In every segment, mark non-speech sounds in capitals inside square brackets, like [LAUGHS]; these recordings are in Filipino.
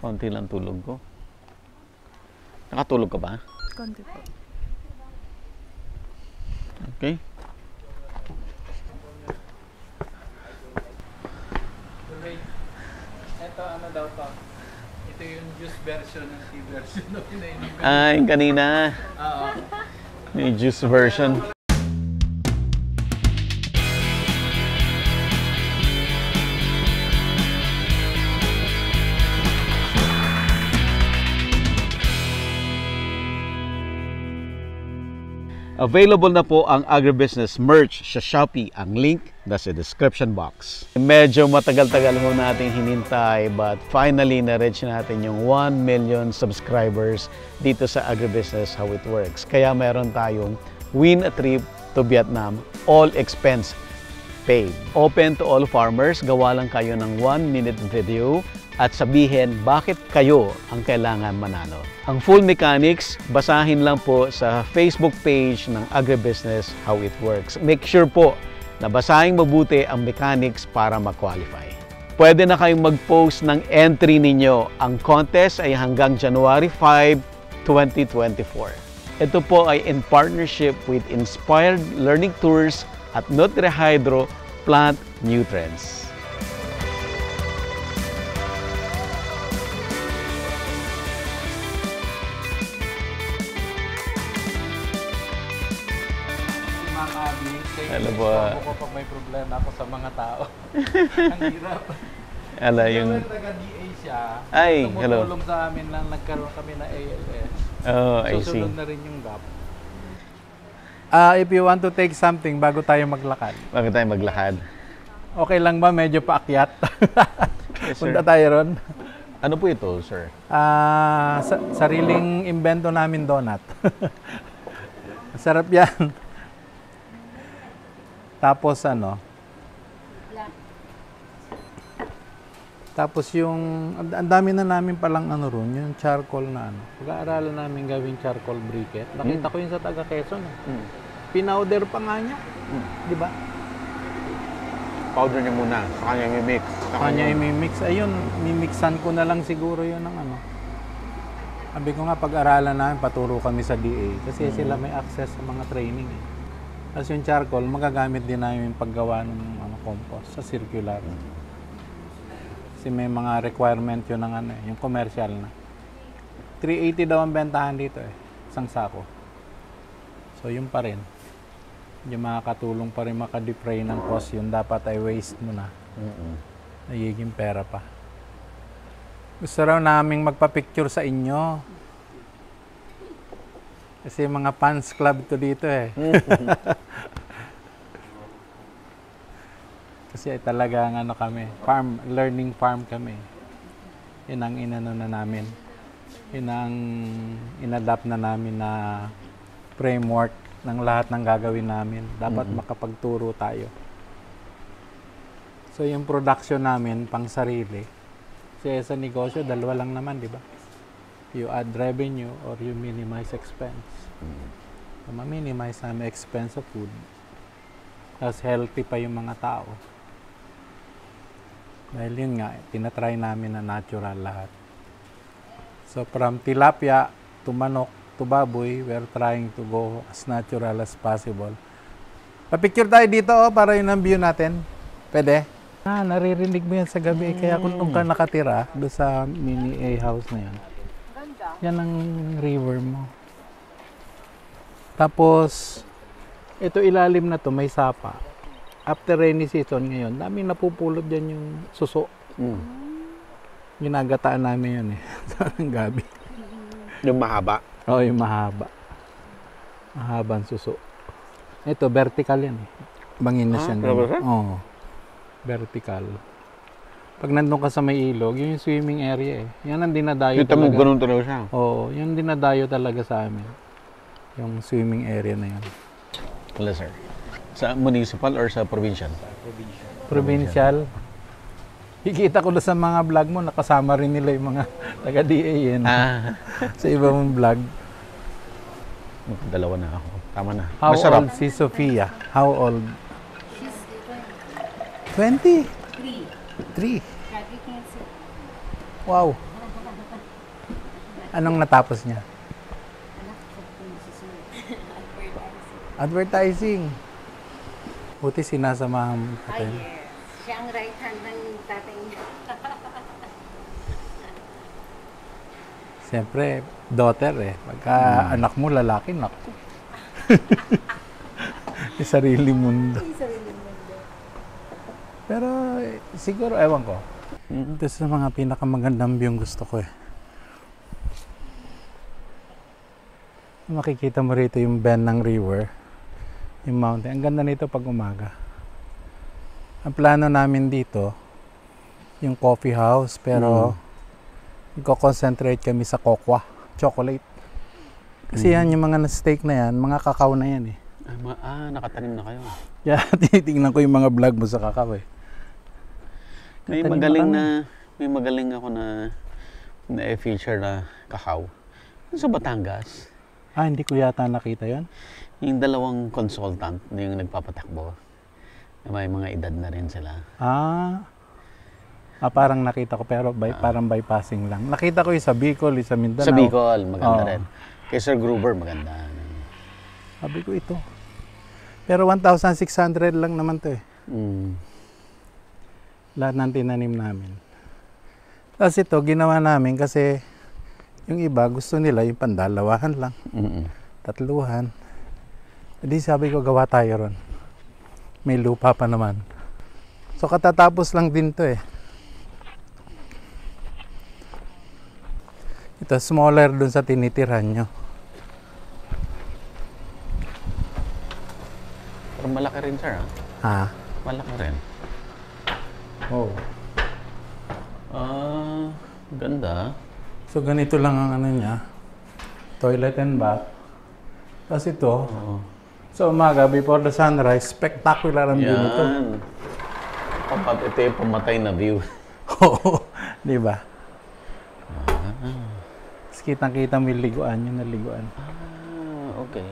Konti lang tulog ko. Nakatulog ka ba? Konti po. Okay. Ito ano daw to? Ito yung juice version ng tea version [LAUGHS] na pinainom. Ah, yung kanina. Oo. Yung juice version. Available na po ang agribusiness merch sa Shopee. Ang link nasa description box. Medyo matagal-tagal ho natin hinintay but finally na-reach natin yung 1 million subscribers dito sa agribusiness how it works. Kaya meron tayong win a trip to Vietnam all expense paid. Open to all farmers, gawa lang kayo ng 1 minute video at sabihin bakit kayo ang kailangan manalo. Ang full mechanics, basahin lang po sa Facebook page ng Agribusiness How It Works. Make sure po na basahin mabuti ang mechanics para ma-qualify. Pwede na kayong mag-post ng entry ninyo. Ang contest ay hanggang January 5, 2024. Ito po ay in partnership with Inspired Learning Tours at NutriHydro Plant Nutrients. You. Hello po. Ako ko pag may problema ako sa mga tao. [LAUGHS] Ang hirap. Ala Yung taga-DA siya. Ay, hello. Tumutulong sa amin lang nagkaroon kami na ALS. Oh, I see. Susunod na rin yung gap. Ah, if you want to take something bago tayo maglakad, Bakit tayo maglakad? okay lang ba medyo paakyat? Yes, sir. Punta tayo ron. Ano po ito, sir? Ah, sa- sariling invento namin donut. [LAUGHS] Sarap yan. Tapos ano? Tapos yung, ang dami na namin palang ano ron, yung charcoal na ano. Pag-aaralan namin gawing charcoal briquette. Nakita ko yun sa taga Quezon. Eh. Mm. Pinowder pa nga niya. Di ba? Powder niya muna. Sa kanya yung mix. Sa Kanya i-mix. Ayun, mimixan ko na lang siguro yun ng ano. Sabi ko nga, pag-aralan namin, paturo kami sa DA. Kasi sila may access sa mga training. Eh. Tapos yung charcoal, magagamit din namin yung paggawa ng ano, compost sa circular. Kasi may mga requirement yun ng ano, eh, yung commercial na. 380 daw ang bentahan dito eh. Isang sako. So yun pa rin. Yung makakatulong pa rin makadepray ng cost yun. Dapat ay waste mo na Mm-mm. nagiging pera pa. Gusto raw naming magpa-picture sa inyo. Kasi mga fans club to dito eh. [LAUGHS] Kasi ay talagang ano kami, farm, learning farm kami. Yun ang inano na namin. Yun ang inadapt na namin na framework ng lahat ng gagawin namin. Dapat makapagturo tayo. So yung production namin pang sarili. Kasi sa negosyo, dalawa lang naman, di ba? You add revenue or you minimize expense. So ma-minimize namin expense of food. Tapos healthy pa yung mga tao. Dahil yun nga, tinatry namin na natural lahat. So from tilapia to manok to baboy, we're trying to go as natural as possible. Pa-picture tayo dito oh, para yun ang view natin. Pwede? Ah, naririnig mo yan sa gabi. Kaya kung doon ka nakatira, doon sa mini A house na yan. Yan ang river mo. Tapos, ito ilalim na to, may sapa. After rainy season ngayon, daming napupulot dyan yung suso. Mm. Ginagataan namin yun eh. [LAUGHS] sa gabi. Yung mahaba. Oo, yung mahaba. Mahabang suso. Ito, vertical yan eh. Bangin na Ah, siya. Oo. Vertical. Pag nandun ka sa may ilog, yun yung swimming area eh. Yan ang dinadayo Kita mo, talaga. ganun talaga siya. Oo, yun dinadayo talaga sa amin. Yung swimming area na yun. Wala, sir. Sa municipal or sa provincial? Provincial. Kikita ko na sa mga vlog mo, nakasama rin nila yung mga [LAUGHS] taga-DA yan. Ah. [LAUGHS] Sa iba mong vlog. Dalawa na ako. Tama na. How Masarap. old si Sofia? How old? She's 20. Three. 3. Grabe cancer. Wow. Anong natapos niya? Advertising. Buti sinasamahan mo Ay, tayo. yes. Siya ang right hand ng tatay niya. [LAUGHS] Siyempre, daughter eh. Pagka anak mo lalaki, naku. [LAUGHS] Sarili mundo. Sarili. Pero siguro, ewan ko. Ito sa mga pinakamagandang view gusto ko eh. Makikita mo rito yung bend ng river, yung mountain. Ang ganda nito pag umaga. Ang plano namin dito, yung coffee house, pero nagko-concentrate kami sa kokwa, chocolate. Kasi yan, yung mga na-steak na yan, mga kakao na yan eh. Ah, ma- ah, nakatanim na kayo. [LAUGHS] Kaya tinitingnan ko yung mga vlog mo sa kakao eh. May magaling na, may magaling ako na na feature na kakao. Sa Batangas, Ah, hindi ko yata nakita yon. yung dalawang consultant na yung nagpapatakbo, na may mga edad na rin sila. Ah. Ah, parang nakita ko pero by, parang bypassing lang. Nakita ko yung sa Bicol, yung sa Mindanao. Sa Bicol, maganda Oo. rin. Kay Sir Gruber, maganda. Sabi ko ito. Pero 1,600 lang naman to eh. Mm. Lahat ng tinanim namin. Tapos ito, ginawa namin kasi yung iba gusto nila yung pandalawahan lang, Mm-mm. tatluhan. Hindi sabi ko gawa tayo ron. May lupa pa naman. So katatapos lang din to eh. Ito smaller dun sa tinitirhan nyo. Pero malaki rin, sir. Ha? Ha? Malaki rin. Oh. Ah, ganda. So ganito lang ang ano niya. Toilet and bath. Tapos ito, Oo. sa umaga before the sunrise, spectacular ang view nito. Yan. Papat, ito yung pumatay na view. [LAUGHS] Oo, di ba? Tapos kitang-kita yung liguan, yung naliguan. Ah, okay.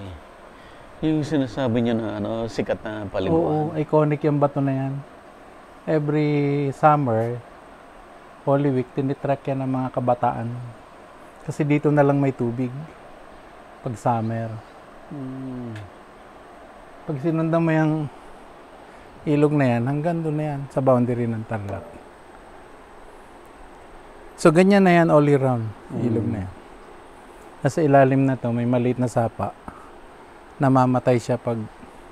Yung sinasabi niyo na ano, sikat na Oo, palibuan. iconic yung bato na yan. Every summer, Holy Week, tinitrack yan ng mga kabataan. Kasi dito na lang may tubig. Pag summer. Mm. Pag sinundan mo yung ilog na yan, hanggang doon na yan, sa boundary ng Tarlac. So, ganyan na yan all year round, ilog na yan. Nasa ilalim na to, may maliit na sapa. Namamatay siya pag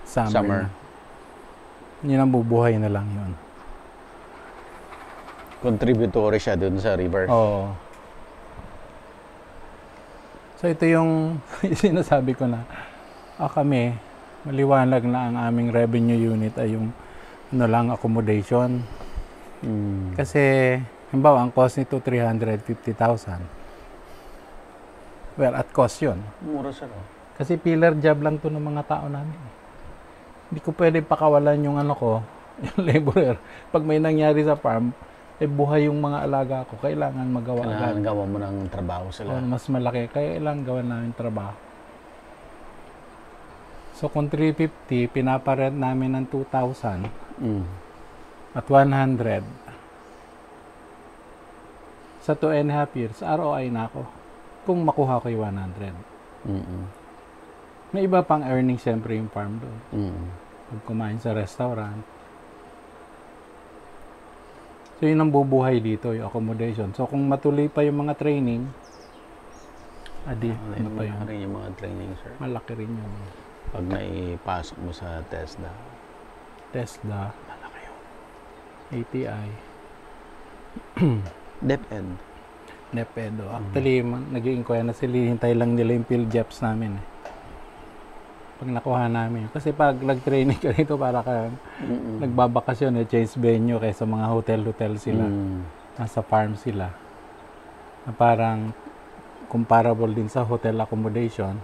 summer. Summer. na. Yun ang bubuhay na lang yun. Contributory siya dun sa river. Oo. So, ito yung [LAUGHS] sinasabi ko na, ah, kami, maliwanag na ang aming revenue unit ay yung ano lang, accommodation. Mm. Kasi, halimbawa, ang cost nito 350,000. Well, at cost yun. Mura sir. oh. Kasi pillar job lang to ng mga tao namin. Hindi ko pwede pakawalan yung ano ko, [LAUGHS] yung laborer. Pag may nangyari sa farm, eh buhay yung mga alaga ko. Kailangan magawa agad. Kailangan gawa mo ng trabaho sila. mas malaki. Kailangan gawan namin trabaho. So, kung 350, pinaparent namin ng 2,000 Mm. at 100 sa 2 and a half years, ROI na ako. Kung makuha ko yung 100. Mm-mm. May iba pang earnings siyempre yung farm doon. Mm. Pag kumain sa restaurant. So, yun ang bubuhay dito, yung accommodation. So, kung matuloy pa yung mga training, adi, ano pa yun? rin yung mga training sir. Malaki rin yung Pag naipasok mo sa TESDA. Tesla, Malaki yun. ATI, DepEd. NEPEDO. Actually, mm nag-i-inquire na sila, hintay lang nila yung PhilJeps namin. Eh. Pag nakuha namin. Kasi pag nag-training ka rito, para ka Mm-mm. nagbabakasyon, eh, change venue kaysa mga hotel-hotel sila. Mm. Nasa farm sila. Na parang comparable din sa hotel accommodation.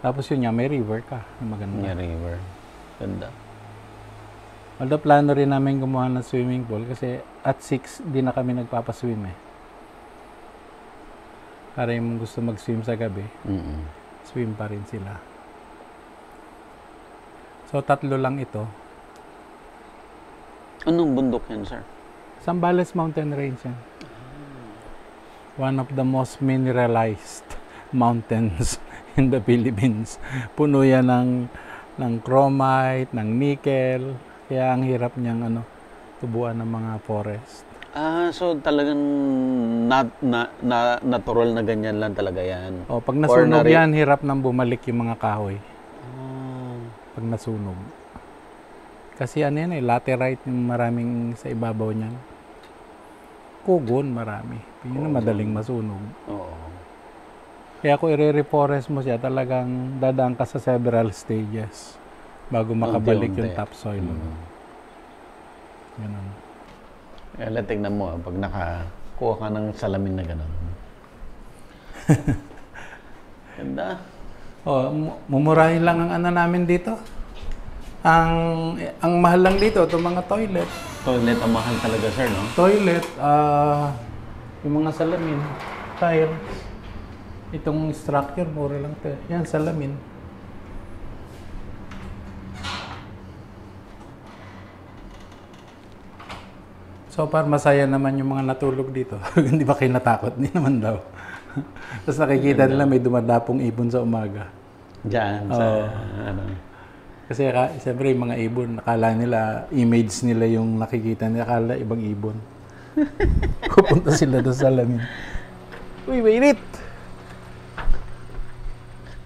Tapos yun nga, may river ka. Maganda. Yung river. Ganda. Although plano rin namin gumawa ng swimming pool kasi at 6 di na kami nagpapaswim eh. Para yung gusto mag-swim sa gabi, Mm-mm. Swim pa rin sila. So tatlo lang ito. Anong bundok yan sir? Sambales Mountain Range yan. one of the most mineralized [LAUGHS] mountains [LAUGHS] in the Philippines. Puno yan ng, ng chromite, ng nickel, kaya ang hirap niyang ano, tubuan ng mga forest. Ah, so talagang nat, na, na, natural na ganyan lang talaga yan. O, pag nasunog nari- yan, hirap nang bumalik yung mga kahoy Ah, pag nasunog. Kasi ano yan eh, laterite yung maraming sa ibabaw niyan. Kugon marami. Yun ang madaling masunog. oo. Kaya kung i-reforest mo siya, talagang dadaan ka sa several stages bago makabalik Unti-unti. yung topsoil. Mm. Ganun. Kaya tignan mo, ah, pag nakakuha ka ng salamin na gano'n. [LAUGHS] Ganda. Oh, mu- mumurahin lang ang ano namin dito. Ang ang mahal lang dito, itong mga toilet. Toilet ang mahal talaga, sir, no? Toilet, ah yung mga salamin, tiles. Itong structure, mura lang to. Yan, salamin. So far, masaya naman yung mga natulog dito. [LAUGHS] Hindi ba kayo natakot? Hindi naman daw. [LAUGHS] Tapos nakikita nila may dumadapong ibon sa umaga. Diyan, sa, ano. Kasi ka, siyempre yung mga ibon, nakala nila, image nila yung nakikita nila, akala ibang ibon. [LAUGHS] Pupunta sila doon sa lamin. Uy, mainit!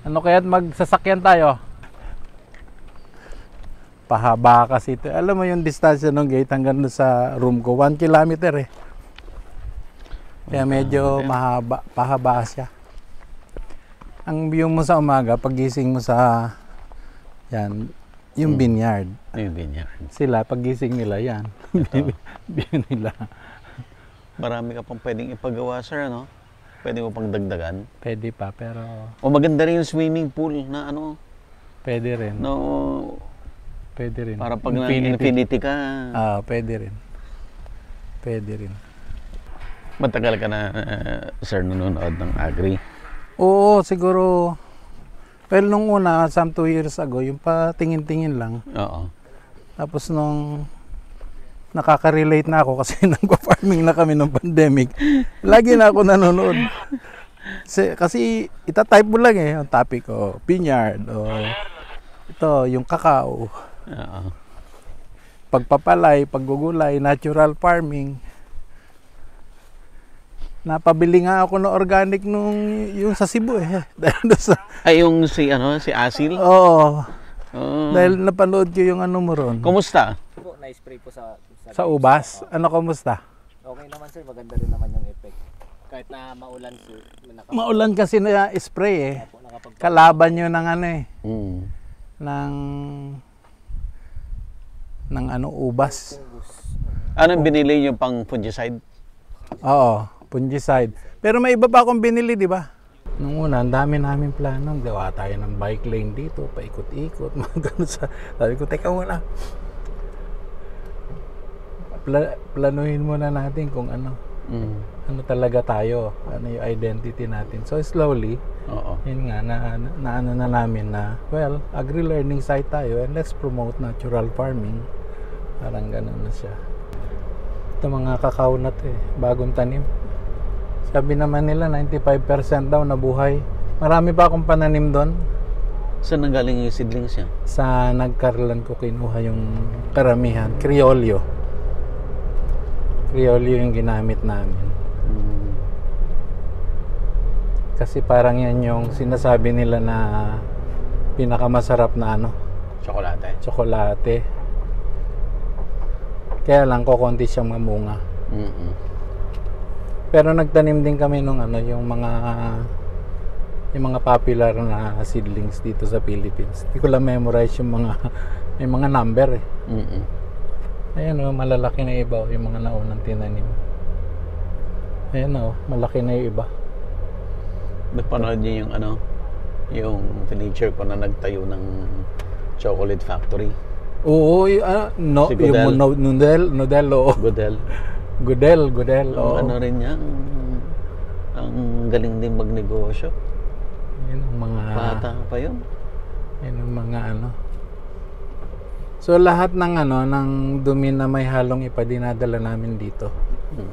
Ano kaya't magsasakyan tayo? Pahaba kasi ito. Alam mo yung distansya ng gate hanggang sa room ko, 1 kilometer eh. Kaya medyo mahaba, pahaba siya. Ang view mo sa umaga, pagising mo sa yan, yung vineyard. Yung vineyard. Sila, pagising nila yan. [LAUGHS] view nila. Marami ka pang pwedeng ipagawa, sir, ano? Pwede mo pang dagdagan. Pwede pa, pero O maganda rin yung swimming pool na ano, pwede rin. no, Pwede rin. para pag Infinity. infinity ka, Ah, pwede rin. Pwede rin. matagal ka na, uh, sir, nanonood ng agri. Oo, siguro. Well, nung una, some two years ago, yung pa tingin-tingin lang. Oo. Tapos nung nakaka-relate na ako kasi [LAUGHS] nagpa-farming na kami ng pandemic, lagi na ako nanonood. Kasi, kasi itatype mo lang eh, yung topic ko, vineyard, o ito, yung kakao, Oo. pagpapalay, paggugulay, natural farming. Napabili nga ako ng organic nung yung sa Cebu eh. [LAUGHS] Dahil sa, Ay, yung si, ano, si Asil? oo, Oo. dahil napanood ko yung ano mo ron. Kumusta? po, na-spray po sa, Sa ubas, ano kamusta? Okay naman sir, maganda rin naman yung effect. Kahit na maulan sir, naka, Maulan kasi na spray eh. nakapag Kalaban yun ng ano eh, Mm. ng ng ano ubas. Anong binili niyo pang fungicide? Oo, fungicide. Pero may iba pa akong binili, di ba? Nung una, ang dami namin plano. Gawa tayo ng bike lane dito, paikot-ikot, [LAUGHS] mga ganun sa... Sabi ko, teka muna. Pla- planuhin muna natin kung ano, Mm. ano talaga tayo, ano yung identity natin. So slowly, Oo. yun nga, na, na, na ano na namin na, well, agri-learning site tayo and let's promote natural farming. Parang ganun na siya. Ito mga kakao na to eh, bagong tanim. Sabi naman nila 95% daw nabuhay. Marami pa akong pananim doon. Saan nanggaling yung seedlings niya? Sa nagkarlan ko kinuha yung karamihan. Criollo. Criollo yung ginamit namin. Mm. Kasi parang yan yung sinasabi nila na pinakamasarap na ano, Tsokolate. tsokolate. Kaya lang kokonti siyang mamunga. Mm-mm. Pero nagtanim din kami nung ano, yung mga yung mga popular na seedlings dito sa Philippines. Hindi ko lang memorize yung mga [LAUGHS] may mga number eh. Mm-mm. Ayan o, malalaki na iba oh, yung mga naunang tinanim. Ayan o, malaki na yung iba. Napanood niyo yung ano, yung furniture ko na nagtayo ng chocolate factory. Oo, y- ah, no, Si yung Godel. no, Nudel, Nudel, oo. Godel. Gudel, Ang oo. ano rin niya, ang, ang galing din magnegosyo. Yun ang mga, Bata pa yun. yun ang mga ano. So lahat ng ano, ng dumi na may halong ipa dinadala namin dito.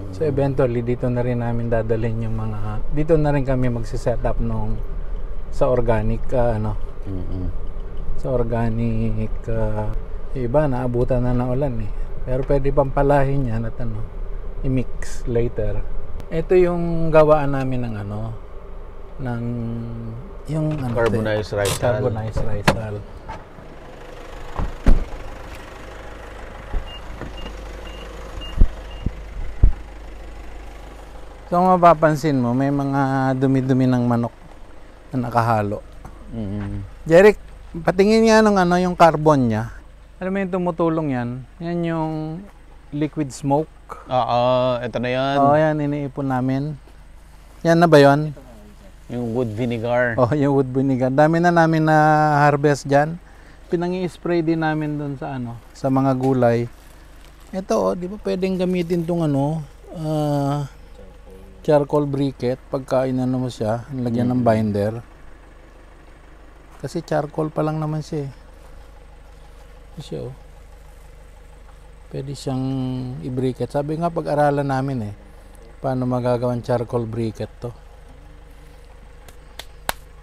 So eventually dito na rin namin dadalhin yung mga dito na rin kami magse-set up nung sa organic ah, ano Mm-mm. sa organic ah, iba naabutan na ng ulan eh. Pero pwede pang palahin yan at ano i-mix later. Ito yung gawaan namin ng ano ng yung ano Carbonized rice. carbonized rice dal. So kung mapapansin mo, may mga dumi-dumi ng manok na nakahalo. Mm-mm. Jeric, patingin nga ng ano, yung carbon niya. Alam mo yung tumutulong yan? Yan yung liquid smoke. Oo, ito na yan. Oo, yan, iniipon namin. Yan na ba yon? Yung wood vinegar. Oh, yung wood vinegar. Dami na namin na harvest dyan. Pinangi-spray din namin doon sa ano, sa mga gulay. Ito oh, di ba pwedeng gamitin tong ano, ah, charcoal briquette pagka inano mo siya, lagyan ng binder. Kasi charcoal pa lang naman siya eh. Siya oh. Pwede siyang i-briquette. Sabi nga pag-aralan namin eh, paano magagawang charcoal briquette to.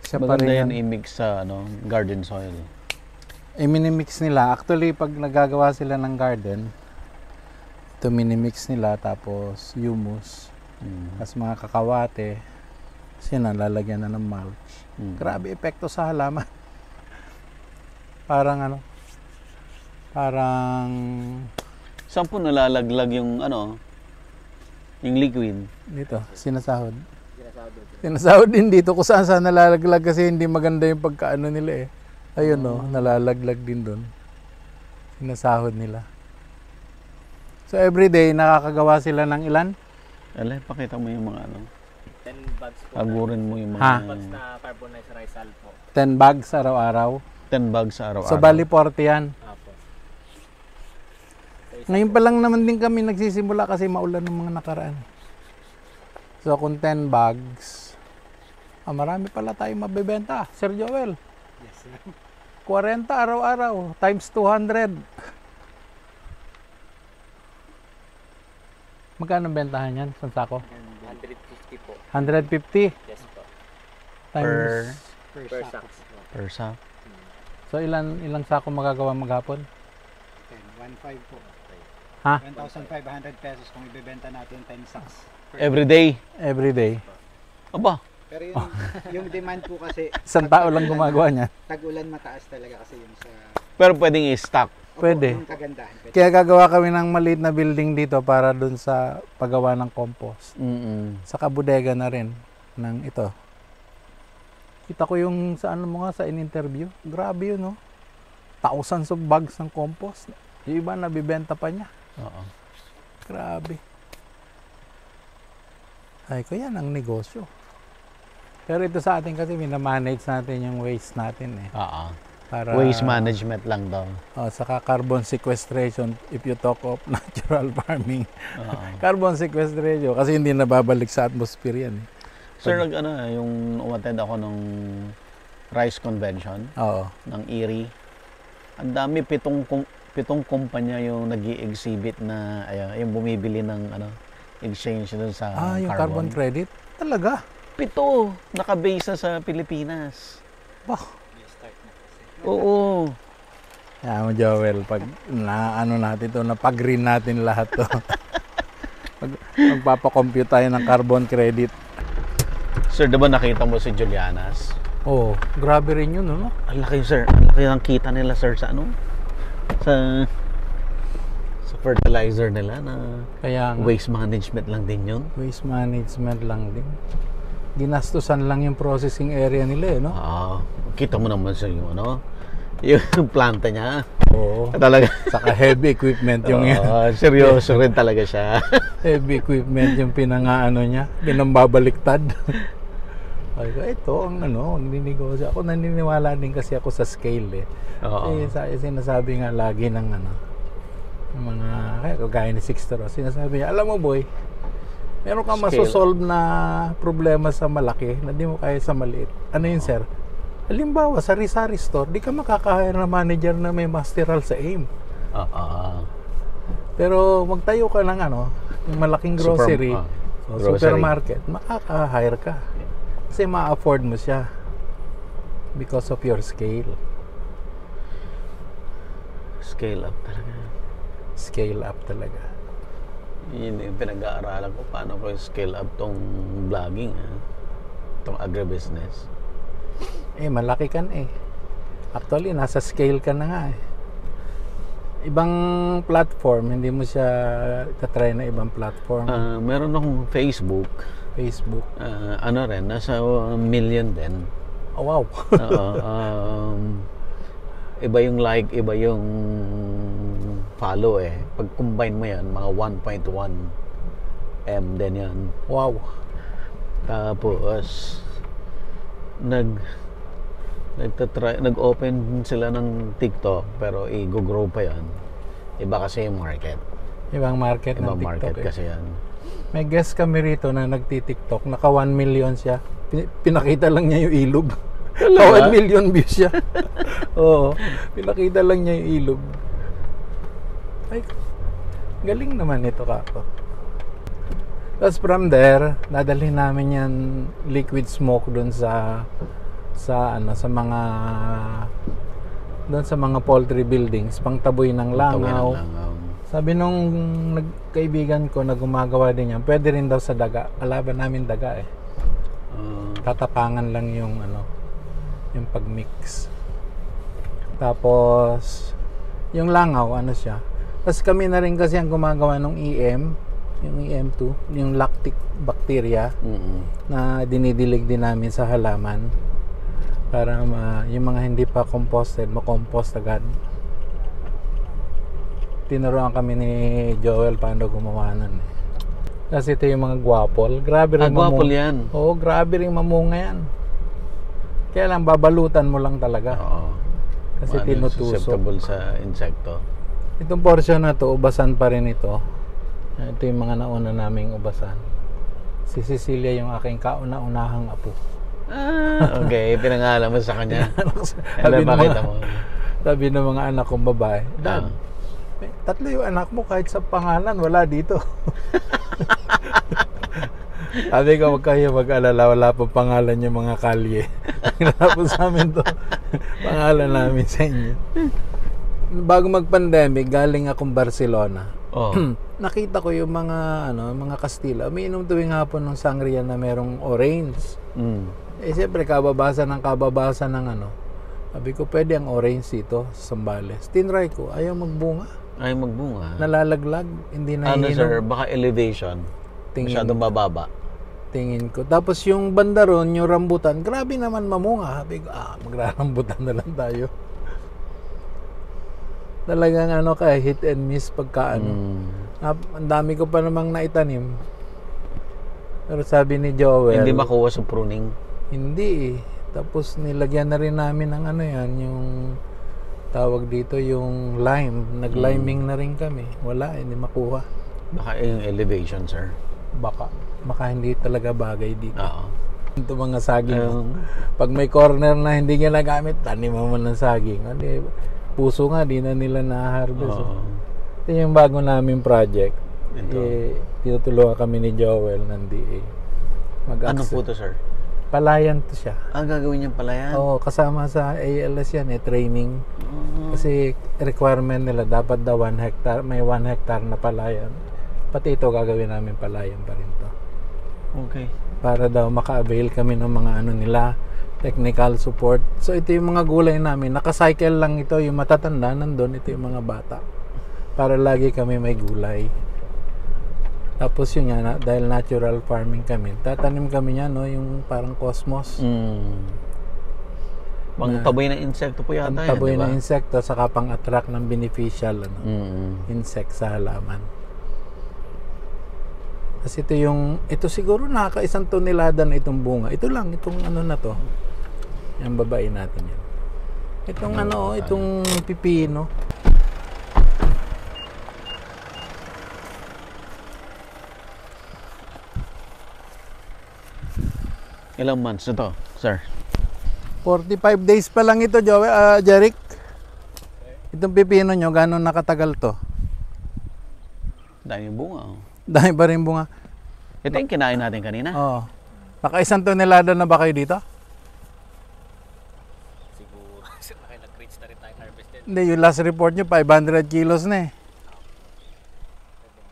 Siya Maganda yan i-mix sa ano, garden soil. Eh, minimix nila. Actually, pag nagagawa sila ng garden, ito minimix nila, tapos humus, Mm. tapos mga kakawate, kasi na, lalagyan na ng mulch. Mm. Grabe epekto sa halaman. [LAUGHS] parang ano, parang, Saan po nalalaglag yung ano, yung liquid? dito, sinasahod. Sinasahod din dito kung saan saan nalalaglag kasi hindi maganda yung pagkaano nila eh. Ayun no, nalalaglag din doon. Sinasahod nila. So everyday nakakagawa sila ng ilan? Alay, pakita mo yung mga ano. 10 bags po. Agurin mo yung mga Ha? 10 bags na carbonized rice sal po. 10 bags araw-araw. 10 bags sa araw-araw. So bali 40 yan. Ngayon pa lang naman din kami nagsisimula kasi maulan ng mga nakaraan. So kung 10 bags, ah, marami pala tayong mabebenta. Sir Joel. Yes, sir. 40 araw-araw times 200. Magkano ang bentahan yan? Sa sako? 150 po. 150 Yes po. times Per- Per sacks. Per sack. So ilan ilang sako magagawa maghapon? 1.5 po. Ha? 1,500 pesos kung ibebenta natin 10 sacks. Every day. Every day. Aba, Pero yung, [LAUGHS] yung demand po kasi, Isang tao lang gumagawa niya. [LAUGHS] tag-ulan mataas talaga kasi yung sa... pero pwedeng i-stock. Opo, Pwede. Yung kagandahan. Pwede. Kaya gagawa kami ng maliit na building dito para dun sa paggawa ng compost. Mm-mm. Saka bodega na rin ng ito. Kita ko yung sa ano mo nga sa in-interview. Grabe yun, no? Thousands of bags ng compost. Yung iba nabibenta pa niya. Oo. Grabe. Ay ko yan ang negosyo. Pero ito sa atin kasi minamanage natin yung waste natin eh. Oo. Para, Waste management lang daw. Oh, saka carbon sequestration if you talk of [LAUGHS] natural farming. Oo. [LAUGHS] Carbon sequestration kasi hindi nababalik sa atmosphere yan. Eh. Sir, nag ano, yung umattend ako nung rice convention Oo. ng Erie. Ang dami pitong pitong kumpanya yung nag exhibit na ay, yung bumibili ng ano exchange dun sa Ah, yung carbon credit? Talaga? Pito, nakabase na sa Pilipinas. Bah. Oo. Kaya mo Joel, pag na ano natin to, napag-green natin lahat to. [LAUGHS] Pag, magpapakompute tayo ng carbon credit. Sir, di ba nakita mo si Julianas? Oh, grabe rin yun, no? Ang laki, sir. Ang laki ng kita nila, sir, sa ano? Sa sa fertilizer nila na Kaya nga, waste management lang din yun. waste management lang din. Ginastusan lang yung processing area nila, eh, no? Ah, kita mo naman sir yung ano, yung planta niya. Oo. Talaga. Saka heavy equipment yung yan. Oo, seryoso rin talaga siya. [LAUGHS] Heavy equipment yung pinangaano niya, pinambabaliktad. [LAUGHS] Ay ko, ito ang ano, ang ninegosyo. Ako naniniwala din kasi ako sa scale eh. Oo. Eh, sa, sinasabi nga lagi ng ano, ng mga, kaya kagaya ni Sixtero, sinasabi niya, alam mo boy, meron kang masosolve na problema sa malaki na di mo kaya sa maliit. Ano yun, sir? Halimbawa, sa Rizari store, di ka makaka-hire na manager na may masteral sa AIM. Oo. Pero magtayo ka ng ano, yung malaking Super- grocery, ah, o grocery. supermarket, makaka-hire ka. Kasi ma-afford mo siya because of your scale. Scale up talaga. Scale up talaga. Yun yung pinag-aaralan ko. Paano ko scale up tong vlogging, ha? Tong agribusiness. Eh, malaki ka na eh. Actually, nasa scale ka na nga eh. Ibang platform, hindi mo siya tatry na ibang platform. Ah, meron akong Facebook. Facebook. Ah, ano rin, nasa uh, million din. Oh, wow. [LAUGHS] Oo, um, iba yung like, iba yung follow eh. Pag combine mo yan, mga 1.1 M din yan. wow. Tapos, nag nagtatry, nag-open sila ng TikTok pero i-grow pa yan. Iba kasi yung market. Ibang market Ibang ng TikTok market eh. kasi yan. May guest kami rito na nagti-TikTok, naka 1 million siya. Pin- Pinakita lang niya yung ilog. Naka 1 [LAUGHS] million views siya. [LAUGHS] Oo. Pinakita lang niya yung ilog. Ay, galing naman ito kako. Tapos from there, dadalhin namin yan liquid smoke doon sa sa ano sa mga doon sa mga poultry buildings pangtaboy ng langaw. ng langaw. Sabi nung nagkaibigan ko na gumagawa din yan, pwede rin daw sa daga. Kalaban namin daga eh. Ah, Tatapangan lang yung ano, yung pagmix. Tapos, yung langaw, ano siya. Tapos kami na rin kasi ang gumagawa ng EM, yung EM2, yung lactic bacteria mm na dinidilig din namin sa halaman para ma, yung mga hindi pa composted, makompost agad. Tinuruan kami ni Joel paano gumawa nun. eh. Kasi ito yung mga guwapol. Grabe Ah, rin gwapol mamu- yan. Oo, grabe rin mamunga yan. Kaya lang, babalutan mo lang talaga. Oo. Kasi Ano, tinutusok. Susceptible sa insekto. Itong portion na to, ubasan pa rin ito. Ito yung mga nauna naming ubasan. Si Cecilia yung aking kauna-unahang apo. Ah, okay. [LAUGHS] Pinangalan mo sa kanya. Alam, makita mo. Sabi ng mga anak kong babae, Dad, Ah. May tatlo yung anak mo kahit sa pangalan, wala dito. [LAUGHS] Sabi ko, huwag kayo mag-alala, wala pa pangalan yung mga kalye. [LAUGHS] Tapos sa amin to, pangalan namin sa inyo. Bago mag-pandemic, galing akong Barcelona. Oh. [CLEARS THROAT] Nakita ko yung mga ano, mga Kastila, umiinom tuwing hapon ng sangria na merong orange. Mm. Eh, siyempre, kababasa ng kababasa ng ano. Sabi ko, pwede ang orange dito sa Sambales. Tinry ko, ayaw magbunga. Ay, magbunga. Nalalaglag, hindi na ano sir, baka elevation. Tingin, Masyadong bababa. tingin ko. Tapos yung banda ron, yung rambutan, grabe naman mamunga. Sabi ko, ah, magrarambutan na lang tayo. Talagang ano ka, hit and miss pagka ano. Mm. Ang dami ko pa namang naitanim. Pero sabi ni Joel, Hindi makuha sa pruning. Hindi eh. Tapos nilagyan na rin namin ng ano yan, yung tawag dito yung lime. Nag-liming na rin kami. Wala, hindi makuha. Baka yung elevation, sir. Baka. Baka hindi talaga bagay dito. Oo. Ito mga saging. Um, Pag may corner na hindi ginagamit, tanim mo ng saging. Hindi, puso nga, di na nila na-harvest. oo. Ito yung bago namin project. Ito. Eh, tinutulungan kami ni Joel ng DA. Mag Ano po to, sir? Palayan to siya. Ah, gagawin niyang pala yan? Oo, kasama sa ALS yan eh, training. Oh. Kasi requirement nila, dapat daw 1 hectare, may 1 hectare na palayan. Pati ito gagawin namin palayan pa rin to. Okay. Para daw maka-avail kami ng mga ano nila, technical support. So ito yung mga gulay namin. Nakacycle lang ito, yung matatanda nandun, ito yung mga bata. Para lagi kami may gulay. Tapos yun nga, na, dahil natural farming kami, tatanim kami niya, no, yung parang cosmos. Mm. Pang taboy ng insekto po yata yan, taboy di ba? na insekto, saka pang-attract ng beneficial ano, Mm. insect sa halaman. Kasi ito yung, ito siguro nakaka-isang tonelada na itong bunga. Ito lang, itong ano na to. Yung babae natin yan. Itong ano, itong pipino. Ilang months na to, sir? 45 days pa lang ito, Joey, ah, Jeric. Itong pipino nyo, gano'n nakatagal to? Dami yung bunga. Oh. Dami pa rin bunga. Ito yung kinain natin kanina. Oo. Naka isang tonelada na ba kayo dito? Siguro, nag-reach na rin tayong harvest din. Hindi, yung last report nyo, 500 kilos na eh.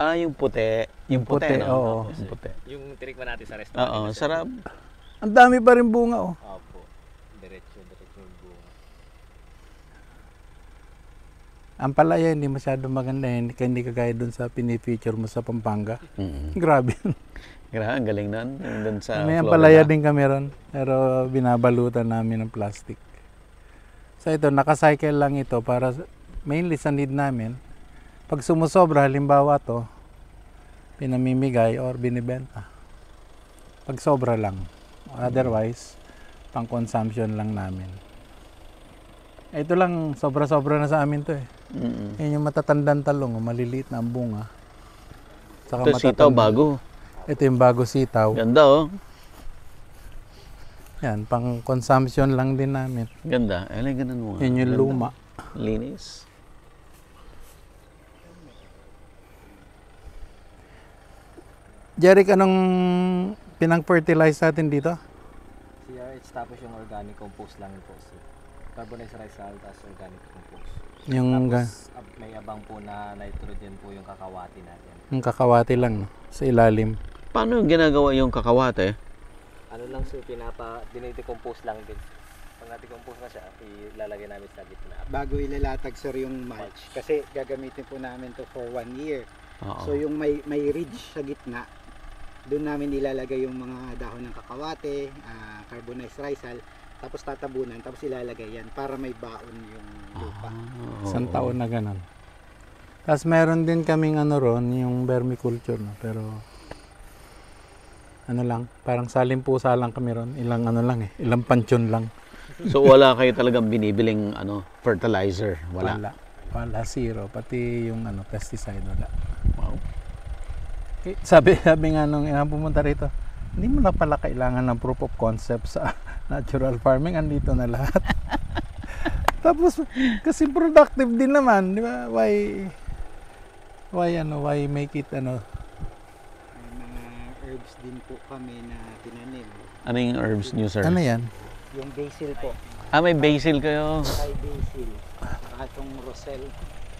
Ah, yung puti. Yung puti, puti, no? oo. Yung puti. Yung tinikman natin sa restaurant. Oo, sarap. Ang dami pa rin bunga oh. Opo. Diretso, diretso yung bunga. Ang palaya hindi masyado maganda eh. Hindi, hindi kagaya dun sa pinifeature mo sa Pampanga. Mm. Grabe yun. Grabe, ang galing nun. Dun sa May Florida. palaya din kami ron. Pero binabalutan namin ng plastic. So ito, nakacycle lang ito para mainly sa need namin. Pag sumusobra, halimbawa to, pinamimigay or binibenta. Pag sobra lang. Otherwise, pang consumption lang namin. Ito lang, sobra-sobra na sa amin to eh. Mm. Yan yung matatandang talong, maliliit na ang bunga. Saka Ito sitaw bago. Ito yung bago sitaw. Ganda oh. Yan, pang consumption lang din namin. Ganda. Ay, ganun mo. Yun yung Ganda. luma. Linis. Jeric, anong pinang-fertilize natin dito? CRH tapos yung organic compost lang po. So, carbonized rice salt tapos organic compost. Yung, ga- Tapos ab- may abang po na nitrogen po yung kakawati natin. yung kakawati lang no? sa ilalim. Paano yung ginagawa yung kakawate? Ano lang sir, pinapa, dinidecompose lang din. Pag na-decompose na siya, ilalagay namin sa gitna. Bago ilalatag sir yung mulch. Kasi gagamitin po namin to for one year. Oo. So yung may, may ridge sa gitna, doon namin ilalagay yung mga dahon ng kakawate, ah, carbonized rice tapos tatabunan, tapos ilalagay yan para may baon yung lupa. Ah, Isang taon na ganun. Tapos meron din kaming ano ron, yung vermiculture no? pero ano lang, parang salimpusa lang kami ron. Ilang ano lang eh, ilang pansyon lang. So wala kayo talagang binibiling ano fertilizer, wala. Wala. Wala, zero. Pati yung ano, pesticide, wala. Sabi, [LAUGHS] sabi nga nung inang pumunta rito, hindi mo na pala kailangan ng proof of concept sa [LAUGHS] natural farming, andito na lahat. [LAUGHS] Tapos, kasi productive din naman, di ba? Why, why ano, why make it ano, May mga herbs din po kami na tinanim. Ano yung herbs niyo, sir? ano yan? Yung basil po, Ah, may basil kayo. Thai basil, saka itong rosel.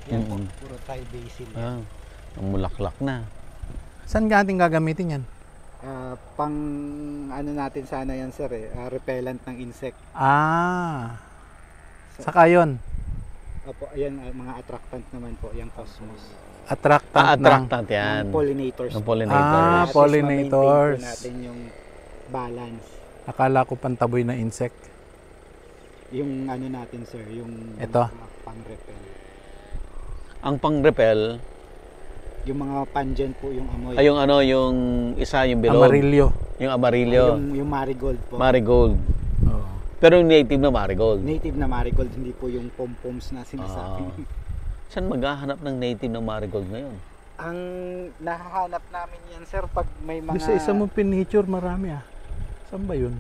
Yan po, Mm. puro Thai basil. Ah, yan. ang mulaklak na. Saan nga ating gagamitin yan? Ah, pang ano natin sana yan sir eh, ah, repellent ng insect. Ah, saka yun, Opo, ayan ah, mga attractant naman po, yung cosmos. attractant, Ah, ng, attractant yan. Yung pollinators. Ng po. pollinators. Ah, At pollinators. po natin yung balance. akala ko pantaboy na insect. Yung ano natin sir, yung Ito? pang-repel. Ang pang-repel, Yung mga pungent po yung amoy. ay yung ano, yung isa yung bilog. Amarillo. Yung amarillo. Yung, yung marigold po. Marigold. Oo. Pero yung native na marigold. Native na marigold, hindi po yung pom-poms na sinasabi. Ah. [LAUGHS] Saan maghahanap ng native na marigold ngayon? Ang nahahanap namin yan sir pag may mga... Sa isa mo piniture, marami ah. Saan ba yun?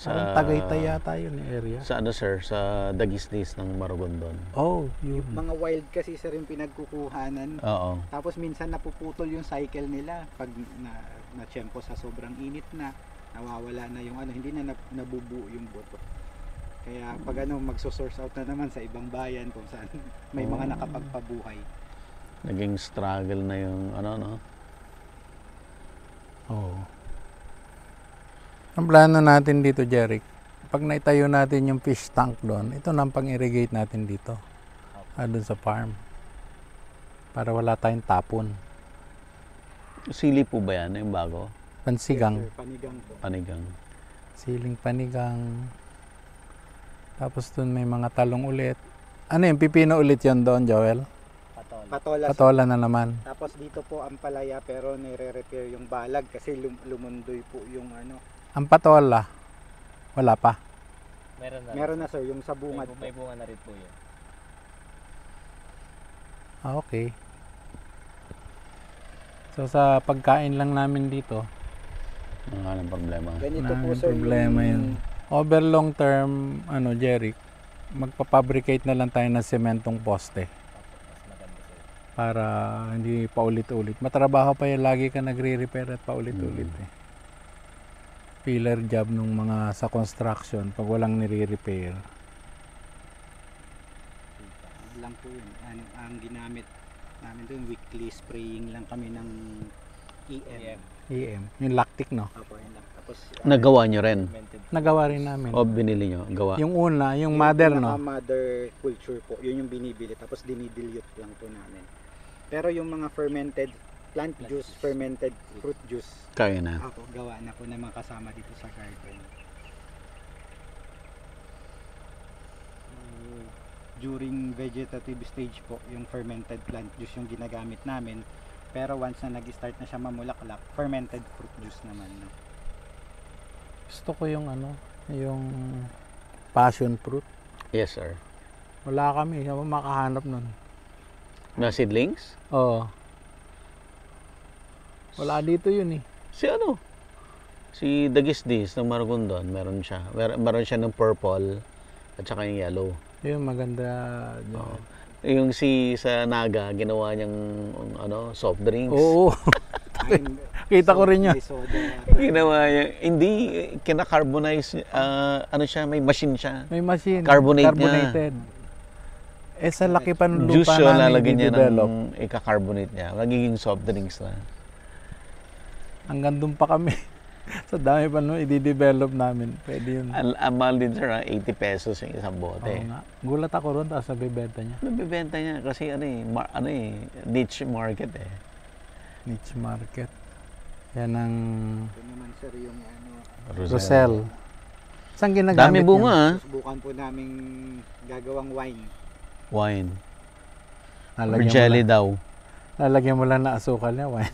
Parang Tagaytay yata yun yung area. Sa ano sir, sa Dagisnis ng Maragondon. Oh, yun. Mga wild kasi sir yung pinagkukuhanan. Oo. Tapos minsan napuputol yung cycle nila pag na, na tiyempo sa sobrang init na nawawala na yung ano hindi na nab- nabubuo yung boto. Kaya pag ano magso-source out na naman sa ibang bayan kung saan [LAUGHS] may mga nakapagpabuhay. Naging struggle na yung ano no. Oo. Ang plano natin dito, Jeric, pag naitayo natin yung fish tank doon, ito na ang pang-irrigate natin dito. Ah, doon sa farm. Para wala tayong tapon. Sili po ba yan? Yung bago? Pansigang. Panigang po. Panigang. Siling panigang. Tapos doon may mga talong ulit. Ano yung pipino ulit yon doon, Joel? Patol. Patola. sir. Patola na naman. Tapos dito po ang palaya pero nire-repair yung balag kasi lum- lumundoy po yung ano. Ang patola, wala pa. Meron na. Meron na sir yung sa May, bungad bu- po. may bunga na rin po yun. Ah, okay. So sa pagkain lang namin dito, Ang ng problema. Ganito po sir problema yun. Over long term, ano, Jeric, magpapabricate na lang tayo ng sementong poste. Para hindi paulit-ulit. Matrabaho pa yan, lagi ka nagre-repair at paulit-ulit eh. Pillar job nung mga sa construction pag walang nire-repair. lang po yun. Ano, ang ginamit namin doon, weekly spraying lang kami ng EM. EM, yung lactic no. Opo, yun lang. Tapos, ah, Nagawa nyo rin. Nagawa rin namin. O binili nyo? Gawa. Yung una, yung mother no. mother culture po, yun yung binibili. Tapos dinidilute lang po namin. Pero yung mga fermented plant juice, fermented fruit juice, Kaya na. ako gawa na po ng mga kasama dito sa garden. Mm, During vegetative stage po, yung fermented plant juice yung ginagamit namin. Pero once na nag-start na siya mamulaklak, fermented fruit juice naman. No? Gusto ko yung ano, yung passion fruit. Yes, sir. Wala kami, hindi makahanap nun. Na seedlings? Oo. Wala dito yun eh. Si ano? Si Dagisdis ng Maragondon, meron siya. Mer- meron siya ng purple at saka yung yellow. Yun maganda. Oo. Yung si sa Naga, ginawa niyang um, ano, soft drinks. Oo. [LAUGHS] Kita ko rin yun. Ginawa niya, hindi kina-carbonize, ah, ano siya, may machine siya. May machine. Carbonate niya. Carbonated. Eh sa laki pa ng Juice lupa yun, namin lalagyan niya ng ika-carbonate niya. Magiging soft drinks na. Hanggang doon pa kami. [LAUGHS] sa dami pa no, i-develop namin. Pwede yun. Ang mahal din sir, ah, 80 pesos yung isang bote. Oo nga. Gulat ako ron, tapos nabibenta niya. Nabibenta niya kasi ano eh, mar- ano eh, niche market eh. Niche market. Yan ang Ito naman sir yung ano, Rosel. Saan ginagamit Dami bunga ah. susubukan po namin gagawang wine. Wine. yan? Or Lalagyan mo jelly lang- daw. Lalagyan mo lang na asukal niya. wine.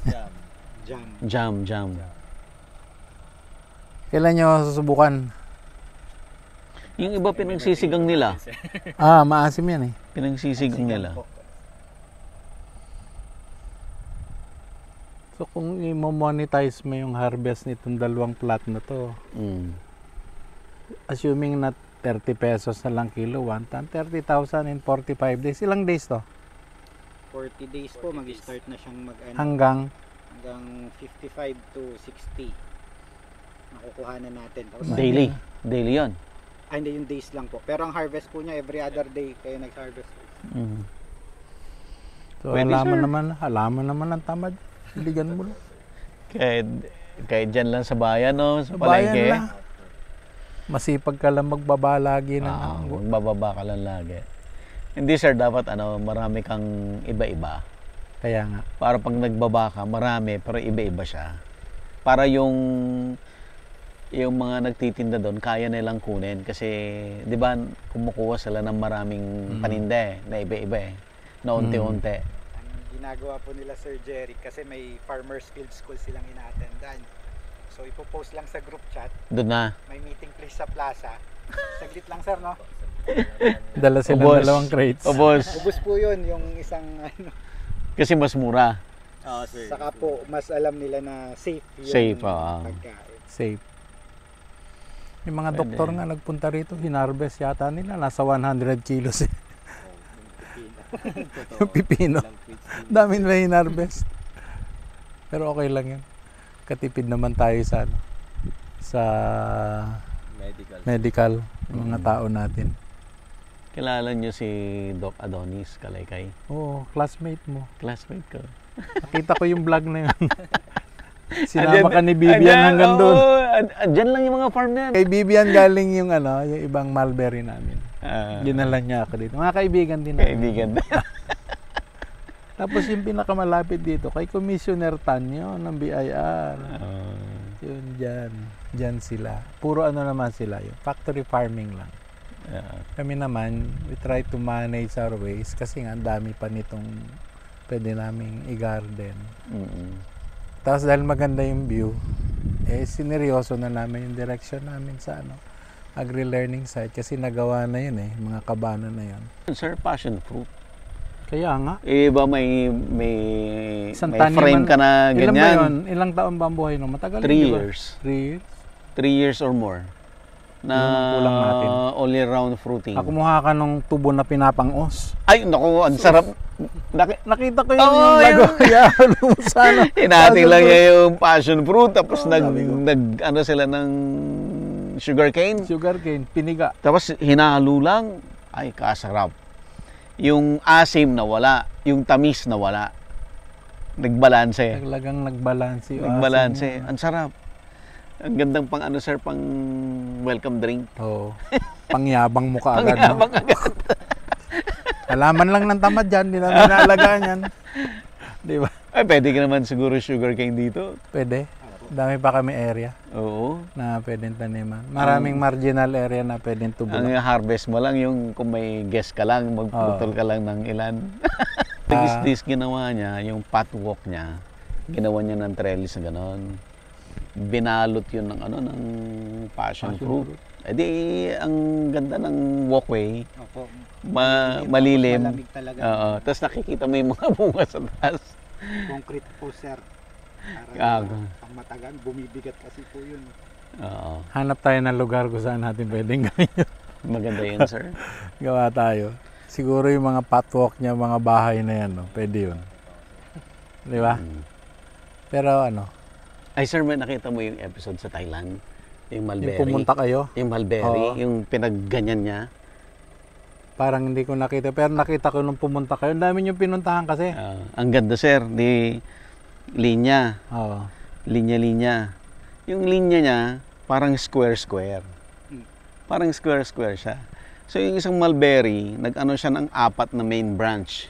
Jam. Jam, jam. Kailan nyo susubukan? Yung iba pinagsisigang nila. [LAUGHS] Ah, maasim yan eh. Pinagsisigang nila. So kung i-monetize mo yung harvest nitong dalawang plat na to, Mm. assuming na 30 pesos na lang kilo, one ton, 30,000 in 45 days. Ilang days to? 40 days po mag-start na siyang mag Hanggang hanggang 55 to 60. Nakukuha na natin. Tapos Daily. Daily yon. Ah, hindi yung days lang po. Pero ang harvest po niya every other day kayo nag-harvest. Mm. So, Pwede, halaman sir. naman, halaman naman ang tamad. Biligan mo lang. Kahit, kahit dyan lang sa bayan, no? Sa Sa bayan palengke. lang. Masipag ka lang magbaba lagi ng Ah, magbababa ka lang lagi. Hindi sir, dapat ano, marami kang iba-iba. Kaya nga. Para pag nagbaba ka, marami, pero iba-iba siya. Para yung yung mga nagtitinda doon, kaya nilang kunin. Kasi, di ba, kumukuha sila ng maraming Mm. paninda eh, na iba-iba eh. Na unti-unti. Ang ginagawa po nila Sir Jerry kasi may farmers field school silang inaatendan. So ipopost lang sa group chat, Doon na. may meeting place sa plaza. Saglit lang sir, no? Dala sila Ubos. dalawang crates. O boss, Ubus po yun, yung isang [LAUGHS] ano. Kasi mas mura. Oo, sir. Saka po, mas alam nila na safe yung Safe, oo. pagkain. Safe. Yung mga Pwede. doktor nga nagpunta rito, hinarvest yata nila. Nasa 100 kilos [LAUGHS] eh. yung pipino. Dami nila hinarvest. Pero okay lang yun. Katipid naman tayo sa ano, sa Medical. medical, yung mga tao natin. Kilala niyo si Doc Adonis Kalaykay? Oo, classmate mo. Classmate ko. Nakita ko yung vlog na yun. [LAUGHS] Sinama ka ni Bibian hanggang oo, doon. and- andyan lang yung mga farm na yan. Kay Bibian galing yung ano, yung ibang mulberry namin. Ah, Dinala niya ako dito. Mga kaibigan din kaibigan. [LAUGHS] Tapos yung pinakamalapit dito, kay Commissioner Tanyo ng BIR. Ah, Yun, dyan. Dyan sila. Puro ano naman sila yun. Factory farming lang. Ah, Kami naman, we try to manage our waste kasi nga ang dami pa nitong pwede naming i-garden. mm-mm. Tapos dahil maganda yung view, eh sineryoso na namin yung direction namin sa ano, agri-learning site kasi nagawa na yun eh, mga kabana na yun. Sir, passion fruit. Kaya nga, Eh ba may may Isang may frame ka na ilan ba ganyan? yun? Ilang taon ba ang buhay no? Matagal Three ba? years. Three years? Three years or more. Na kulang natin. all year round fruiting. Ako kumuha ka nung tubo na pinapangos. Ay, naku, ang sarap. Naki- Nakita ko yun [LAUGHS] Oo, yung lago. Yan, sana. Hinati lang niya yung passion fruit tapos Oo, nag, nag ano sila ng sugar cane. Sugar cane, piniga. Tapos hinalo lang. Ay, kasarap. Yung asim na wala, yung tamis na wala. Nagbalanse. Naglagang nagbalansi. Nagbalanse. Ang sarap. Ang gandang pang ano sir, pang welcome drink. Oo. Pangyabang mo ka Ang agad. No? yabang agad. Halaman lang ng tamad yan, hindi na nalagaan yan. Di ba? Ay, pwede ka naman siguro sugar cane dito. Pwede. Dami pa kami area Oo. na pwedeng taniman. Maraming marginal area na pwedeng Ang tubulan. harvest mo lang yung kung may guest ka lang, magputol ka lang ng ilan. [LAUGHS] Ah. is this ginawa niya, yung patwalk niya, ginawa niya ng trellis na ganon. Binalot yun ng ano ng passion, Passion fruit. Eh di, ang ganda ng walkway, Opo. ma- malilim. Malamig talaga. Oo. Tapos nakikita mo yung mga [LAUGHS] bunga sa taas. Concrete po, sir. Ah, Para pang matagal, bumibigat kasi po yun. Oo. Hanap tayo ng lugar kung saan natin pwedeng [LAUGHS] gawin yun. Maganda yun, sir. [LAUGHS] Gawa tayo. Siguro yung mga patwalk niya, mga bahay na yan, no? pwede yun. Di ba? Mm. Pero ano, Ay, sir, may nakita mo yung episode sa Thailand? Yung yung mulberry. pumunta kayo, Yung mulberry, Oo. yung pinagganyan niya. parang hindi ko nakita. Pero nakita ko nung pumunta kayo. Ang dami yung pinuntahan kasi. Ah, ang ganda sir, di linya, Oo. linya-linya. Yung linya niya, parang square-square. Hmm. Parang square-square siya. So yung isang mulberry, nag-ano siya ng apat na main branch.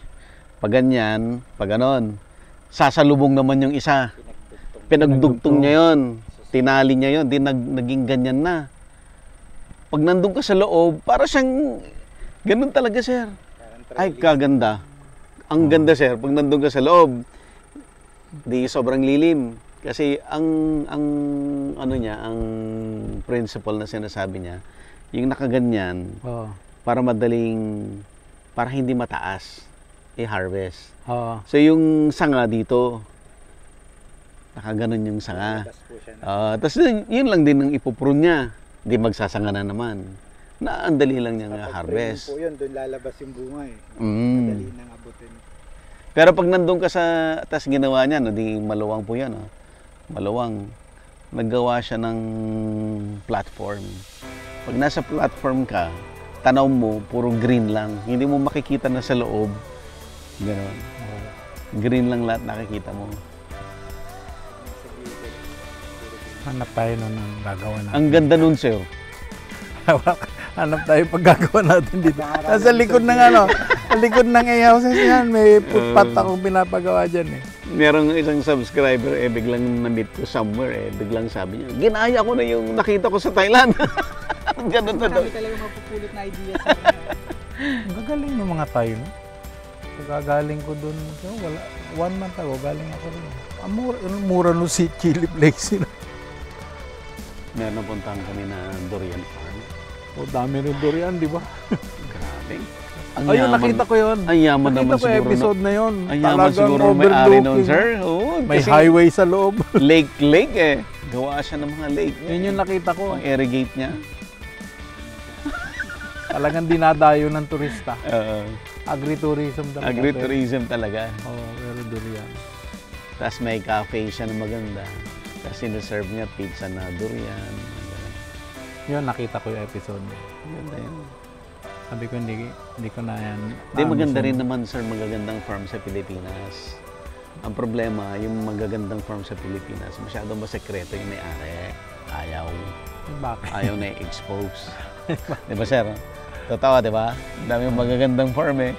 Pag ganyan, pag ganon, sasalubong naman yung isa. Pinagdugtong. Niya yon, tinali niya yon, di nag, naging ganyan na. Pag nandun ka sa loob, para siyang, ganun talaga sir. Ay, kaganda. Ang ganda, sir. Pag nandun ka sa loob, di sobrang lilim. Kasi ang ang ano niya, ang principle na sinasabi niya, yung nakaganyan Oo. para madaling para hindi mataas i-harvest. Oo. So yung sanga dito nakaganon yung sanga. Na. Ah, tapos yun, yun lang din ang ipuprune niya. Di magsasanga na naman. Na ang dali lang niya nga harvest. po yun, doon lalabas yung bunga eh. Mm. Madali nang abutin. Pero pag nandun ka sa, tas ginawa niya, no, di maluwang po yan, no? maluwang. Naggawa siya ng platform. Pag nasa platform ka, tanaw mo, puro green lang. Hindi mo makikita na sa loob. Ganon. Green lang lahat nakikita mo. Hanap tayo nun ang gagawa natin. Ang ganda nun, sir. [LAUGHS] Hanap tayo pag gagawa natin dito. Nasa lang likod sa ng ano, sa likod ng A-houses yan, may footpath akong pinapagawa dyan eh. Merong isang subscriber, eh, biglang na-meet ko somewhere, eh, biglang sabi niya, ginaya ko na yung nakita ko sa Thailand. [LAUGHS] Ganun na daw. Marami talaga mapupulot na ideas. [LAUGHS] Ang Gagaling ng mga tayo, no? Pagkagaling ko dun, so, wala, one month ago, galing ako dun. Ang mura, ang mura no si Chili Flakes sila. Meron na puntahan kami na durian farm. O dami rin durian, di ba? Grabe. Ang Ayun, yaman- nakita ko yun. Ang yaman Nakita naman ko siguro. episode na yun. Na, ang yaman Talagang siguro may ari nun, sir. Oo, May highway sa loob. [LAUGHS] lake, lake eh. Gawa siya ng mga lake. Yun yung nakita ko. Ang irrigate niya. [LAUGHS] Talagang dinadayo ng turista. Oo. Agritourism talaga. agritourism talaga. Oo, oh, pero durian. Tapos may cafe siya na maganda. Tapos sinaserve niya pizza na durian. Yun, nakita ko yung episode. Yun. Sabi ko, hindi, hindi ko na yan. Hindi, maganda rin naman sir, magagandang farm sa Pilipinas. Ang problema, yung magagandang farm sa Pilipinas, masyadong masekreto yung may-ari. Ayaw. Bakit? Ayaw na i-expose. [LAUGHS] di ba sir? Totoo, di ba? Dami magagandang farm eh.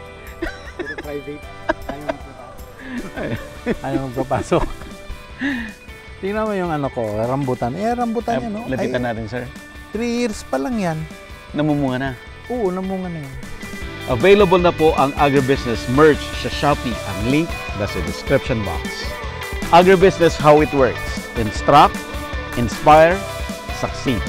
Puro private. [LAUGHS] Ayaw po Ayaw magpapasok. [LAUGHS] Tingnan mo yung ano ko, rambutan. Eh, rambutan yan, no? Lapitan Ay, natin sir. three years pa lang yan. Namumunga na. Oo, namunga na yan. Available na po ang agribusiness merch sa Shopee. Ang link nasa description box. Agribusiness how it works. Instruct, inspire, succeed.